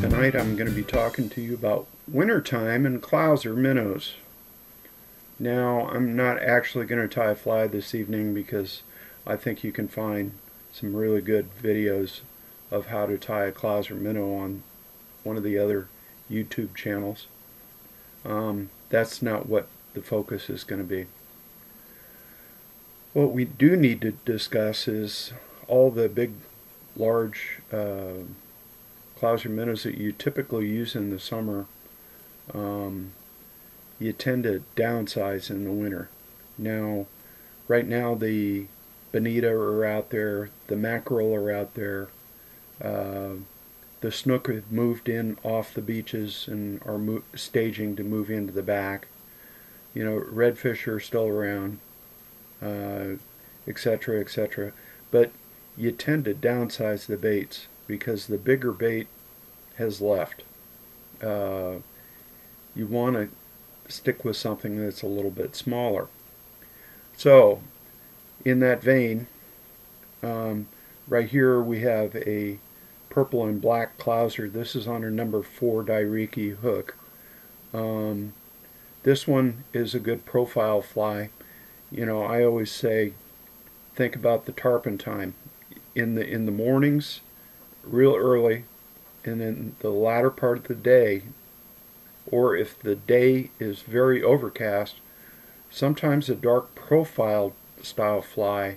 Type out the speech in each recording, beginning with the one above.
Tonight I'm going to be talking to you about wintertime and clouser minnows. Now I'm not actually going to tie a fly this evening because I think you can find some really good videos of how to tie a clouser minnow on one of the other YouTube channels. Um, that's not what the focus is going to be. What we do need to discuss is all the big, large uh, clouser minnows that you typically use in the summer. Um, you tend to downsize in the winter. Now, right now the bonita are out there, the mackerel are out there, uh, the snook have moved in off the beaches and are staging to move into the back. You know, redfish are still around, etc., uh, etc. Et but you tend to downsize the baits because the bigger bait has left. Uh, you want to stick with something that's a little bit smaller. So, in that vein, um, right here we have a purple and black clouser. This is on a number 4 Dairiki hook. Um, this one is a good profile fly. You know, I always say, think about the tarpon time. In the in the mornings, real early, and in the latter part of the day, or if the day is very overcast, sometimes a dark profile style fly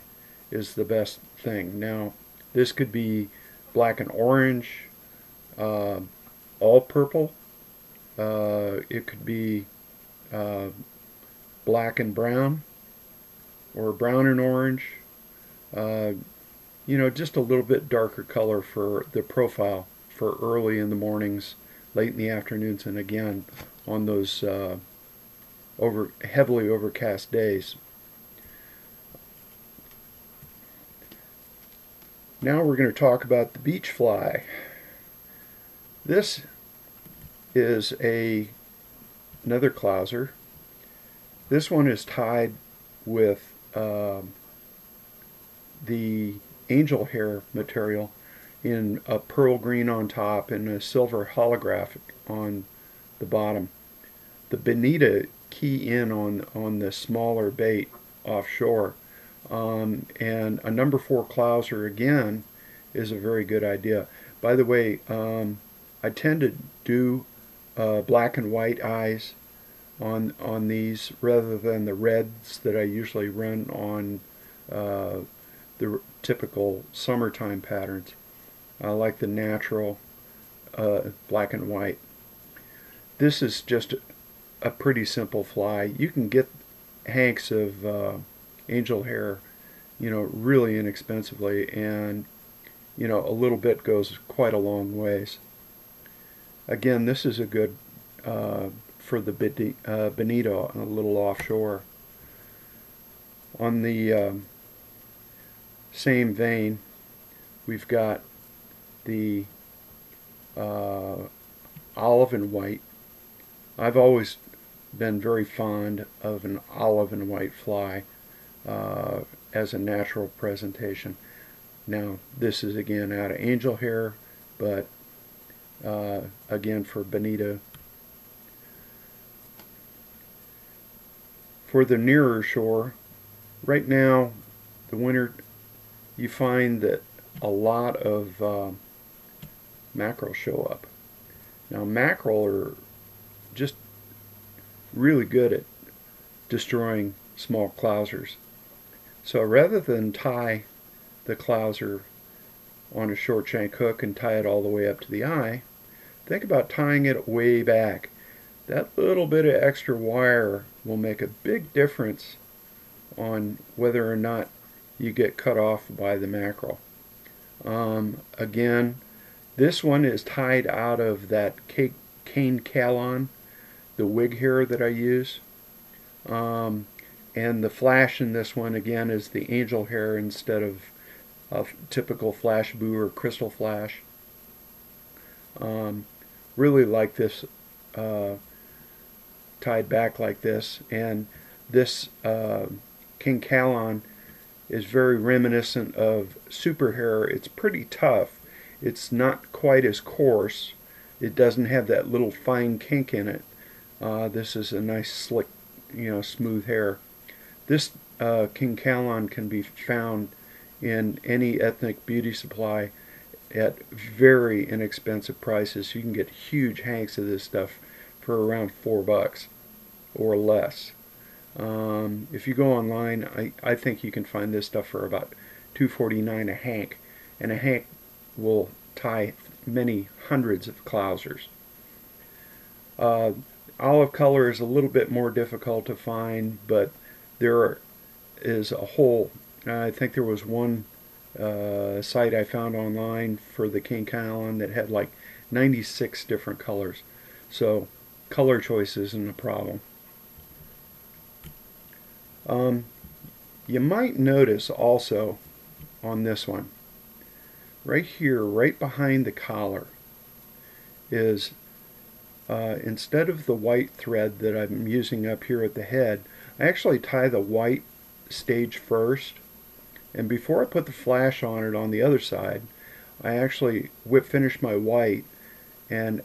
is the best thing. Now, this could be black and orange, uh, all purple. Uh, it could be uh, black and brown, or brown and orange. You know, just a little bit darker color for the profile for early in the mornings, late in the afternoons, and again on those uh, over heavily overcast days. Now we're going to talk about the beach fly. This is a another clouser. This one is tied with uh, the angel hair material in a pearl green on top and a silver holographic on the bottom. The bonita key in on, on the smaller bait offshore. Um, and a number four clouser again is a very good idea. By the way, um, I tend to do uh, black and white eyes on on these rather than the reds that I usually run on uh, the typical summertime patterns. I like the natural uh, black and white. This is just a pretty simple fly. You can get hanks of uh, angel hair, you know, really inexpensively, and you know, a little bit goes quite a long ways. Again, this is a good uh, for the bonita, a little offshore. On the um, same vein, we've got the uh, olive and white. I've always been very fond of an olive and white fly uh, as a natural presentation. Now this is again out of angel hair, but uh, again for bonita. For the nearer shore, right now the winter you find that a lot of uh, mackerel show up. Now mackerel are just really good at destroying small clousers. So rather than tie the clouser on a short shank hook and tie it all the way up to the eye, think about tying it way back. That little bit of extra wire will make a big difference on whether or not you get cut off by the mackerel. Um, again, this one is tied out of that Kanekalon, the wig hair that I use. Um, and the flash in this one, again, is the angel hair instead of a typical flashabou or crystal flash. Um, really like this uh, tied back like this. And this uh, Kanekalon is very reminiscent of super hair. It's pretty tough. It's not quite as coarse. it doesn't have that little fine kink in it. Uh, this is a nice slick, you know, smooth hair. This uh, Kanekalon can be found in any ethnic beauty supply at very inexpensive prices. You can get huge hanks of this stuff for around four bucks or less. Um, if you go online, I, I think you can find this stuff for about $2.49 a hank, and a hank will tie many hundreds of clousers. Uh, olive color is a little bit more difficult to find, but there is a whole, I think there was one uh, site I found online for the Kanekalon that had like 96 different colors. So color choice isn't a problem. Um, you might notice also on this one, right here, right behind the collar, is uh, instead of the white thread that I'm using up here at the head, I actually tie the white stage first and before I put the flash on it on the other side I actually whip finish my white and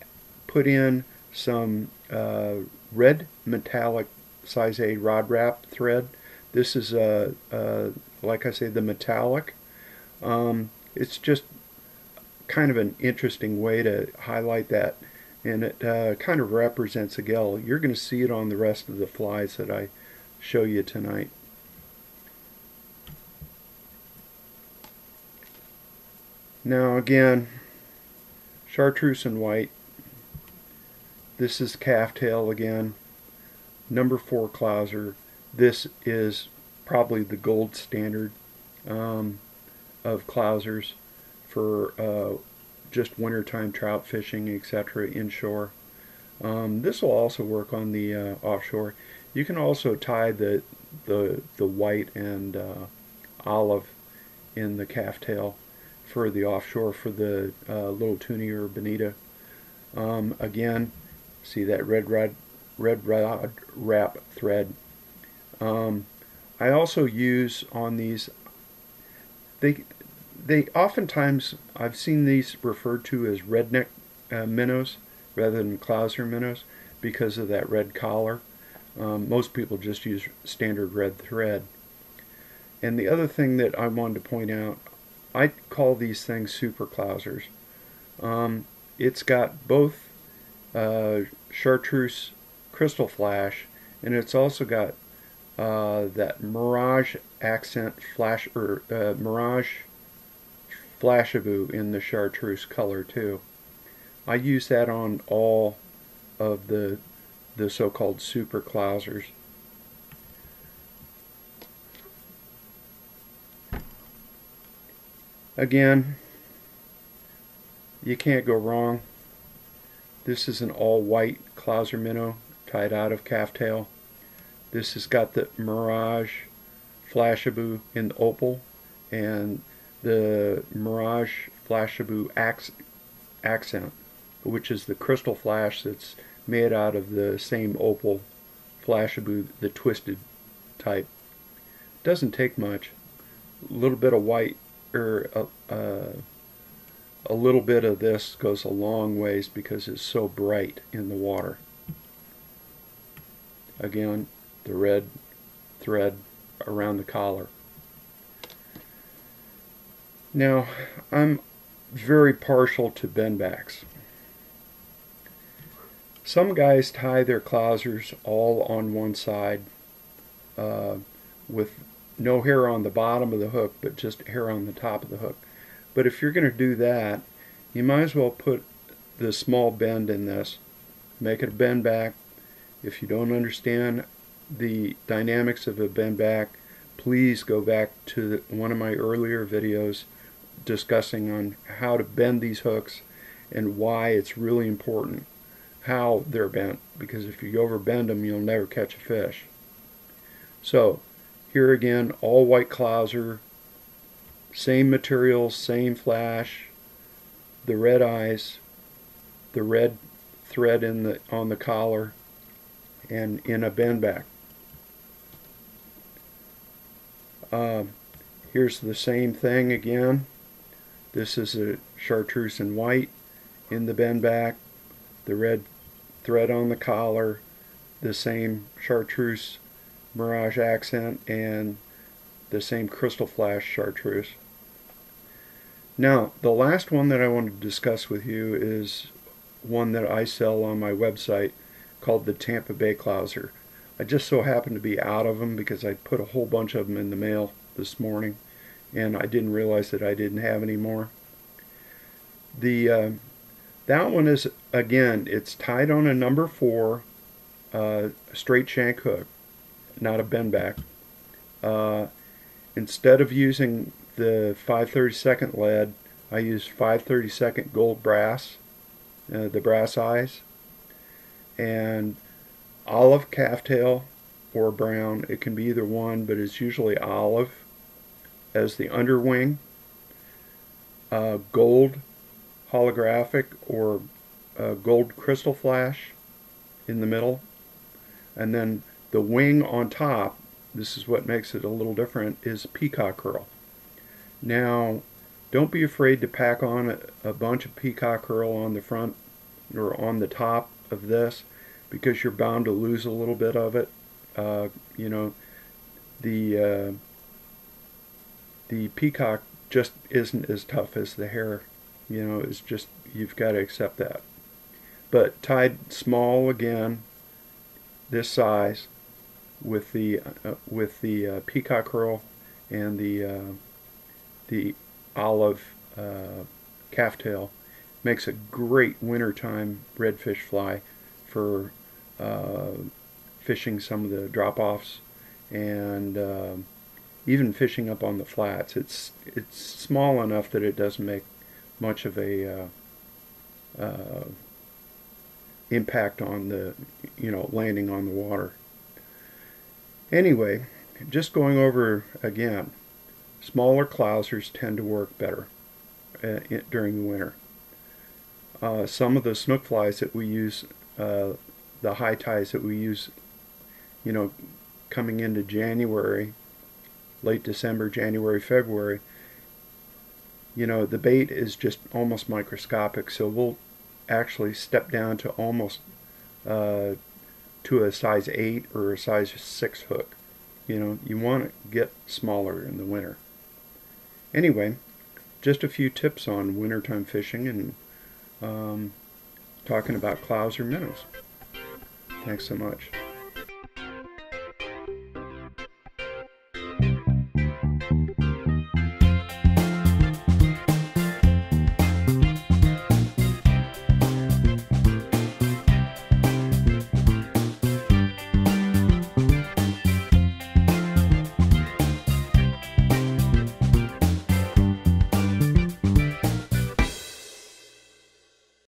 put in some uh, red metallic size 8 rod wrap thread this is a, a like I say the metallic um, it's just kind of an interesting way to highlight that and it uh, kind of represents a gill you're going to see it on the rest of the flies that I show you tonight Now again, chartreuse and white. This is calf tail again. Number four clouser. This is probably the gold standard um, of clousers for uh, just wintertime trout fishing, etc. inshore. Um, this will also work on the uh, offshore. You can also tie the the the white and uh, olive in the calf tail for the offshore for the uh, little tuna or bonita. Um, again, see that red rod, red rod wrap thread. Um, I also use on these, they, they oftentimes, I've seen these referred to as redneck uh, minnows rather than clouser minnows because of that red collar. Um, most people just use standard red thread. And the other thing that I wanted to point out, I call these things super clousers. Um, it's got both uh, chartreuse crystal flash and it's also got uh, that mirage accent flash or uh, mirage flashabou in the chartreuse color too. I use that on all of the the so-called super clousers. Again, you can't go wrong. This is an all-white Clouser minnow tied out of calf tail. This has got the Mirage Flashabou in opal and the Mirage Flashabou accent, which is the crystal flash that's made out of the same opal Flashabou, the twisted type. Doesn't take much. A little bit of white or a, uh, a little bit of this goes a long ways because it's so bright in the water. Again, the red thread around the collar. Now, I'm very partial to bendbacks. Some guys tie their clousers all on one side uh, with no hair on the bottom of the hook, but just hair on the top of the hook. But if you're going to do that, you might as well put the small bend in this. Make it a bend back. If you don't understand the dynamics of a bend back, please go back to one of my earlier videos discussing on how to bend these hooks and why it's really important how they're bent because if you overbend them you'll never catch a fish. So here again, all white clouser, same material, same flash, the red eyes, the red thread in the on the collar, and in a bend back. Uh, here's the same thing again. This is a chartreuse in white in the bend back the red thread on the collar, the same chartreuse mirage accent, and the same crystal flash chartreuse. Now, the last one that I want to discuss with you is one that I sell on my website called the Tampa Bay Clouser. I just so happened to be out of them because I put a whole bunch of them in the mail this morning and I didn't realize that I didn't have any more. The uh, that one is again it's tied on a number four uh, straight shank hook, not a bend back. Uh, instead of using the 532nd lead, I use 532nd gold brass, uh, the brass eyes, and olive calftail or brown. It can be either one, but it's usually olive as the underwing, uh, gold holographic or uh, gold crystal flash in the middle, and then the wing on top, this is what makes it a little different, is peacock herl. Now, don't be afraid to pack on a, a bunch of peacock herl on the front or on the top of this because you're bound to lose a little bit of it. Uh, you know, the uh, the peacock just isn't as tough as the hair. You know, it's just you've got to accept that. But tied small again, this size, with the uh, with the uh, peacock herl and the uh, the olive uh, calftail makes a great wintertime redfish fly for uh, fishing some of the drop-offs and uh, even fishing up on the flats. It's it's small enough that it doesn't make much of a uh, uh, impact on the you know landing on the water. Anyway, just going over again, smaller clousers tend to work better uh, during the winter. Uh, some of the snook flies that we use, uh, the high tides that we use, you know, coming into January, late December, January, February, you know, the bait is just almost microscopic. So we'll actually step down to almost uh, to a size 8 or a size 6 hook. You know, you want to get smaller in the winter. Anyway, just a few tips on wintertime fishing and um, talking about clouser minnows. Thanks so much.